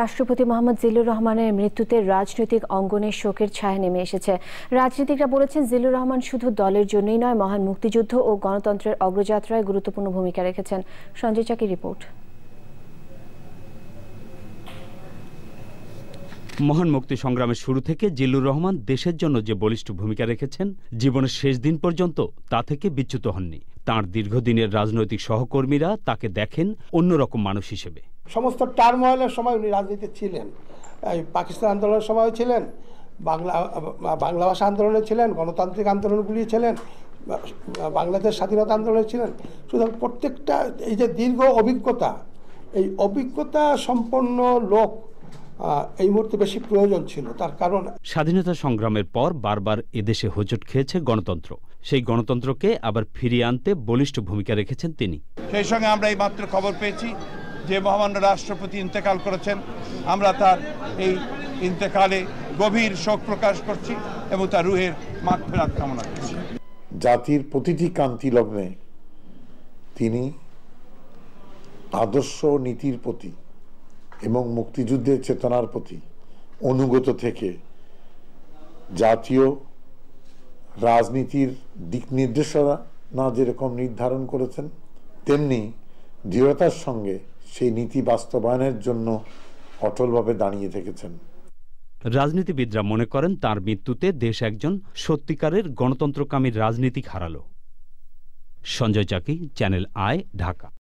রাষ্ট্রপতি মোহাম্মদ জিল্লুর রহমানের মৃত্যুতে রাজনৈতিক অঙ্গনে শোকের ছায়া নেমে এসেছে। রাজনীতিকরা বলেছেন, জিল্লুর রহমান শুধু দলের জন্যই নয়, মহান মুক্তিযুদ্ধ ও গণতন্ত্রের অগ্রযাত্রায় গুরুত্বপূর্ণ ভূমিকা রেখেছেন। সঞ্জয় চাকি রিপোর্ট। মহান মুক্তি সংগ্রামের শুরু থেকে জিল্লুর রহমান দেশের জন্য যে বলিষ্ঠ ভূমিকা রেখেছেন, জীবনের শেষ দিন পর্যন্ত তা থেকে বিচ্যুত হননি। তাঁর দীর্ঘদিনের রাজনৈতিক সহকর্মীরা তাকে দেখেন অন্যরকম মানুষ হিসেবে। সমস্ত টার্ময়েলের সময় উনি রাজনীতি ছিলেন। এই পাকিস্তান আন্দোলনের সময়ও ছিলেন বাংলা বাংলা ভাষা আন্দোলনে ছিলেন গণতান্ত্রিক আন্দোলনগুলি ছিলেন বাংলাদেশ স্বাধীনতা আন্দোলনে ছিলেন। সুতরাং প্রত্যেকটা এই যে দীর্ঘ অভিজ্ঞতা এই অভিজ্ঞতা সম্পন্ন লোক এই মুহূর্তে বেশি প্রয়োজন ছিল। তার কারণ স্বাধীনতা সংগ্রামের পর বারবার এদেশে হোঁচট খেয়েছে গণতন্ত্র। সেই গণতন্ত্রকে আবার ফিরিয়ে আনতে বলিষ্ঠ ভূমিকা রেখেছেন তিনি। সেই সঙ্গে আমরা এই মাত্র খবর পেয়েছি যে মহামান্য রাষ্ট্রপতি ইন্তেকাল করেছেন, আমরা তার এই ইন্তেকালে গভীর শোক প্রকাশ করছি এবং তার রুহের মাঠ ফেরাত কামনা করছি। জাতির প্রতিটি কান্তি লগ্নে তিনি আদর্শ নীতির প্রতি এবং মুক্তিযুদ্ধের চেতনার প্রতি অনুগত থেকে জাতীয় রাজনীতির দিক নির্দেশনা যেরকম নির্ধারণ করেছেন, তেমনি দৃঢ়তার সঙ্গে সেই নীতি বাস্তবায়নের জন্য অটলভাবে দাঁড়িয়ে থেকেছেন। রাজনীতিবিদরা মনে করেন তার মৃত্যুতে দেশ একজন সত্যিকারের গণতন্ত্রকামী রাজনীতি হারালো। সঞ্জয় চাকি, চ্যানেল আয় ঢাকা।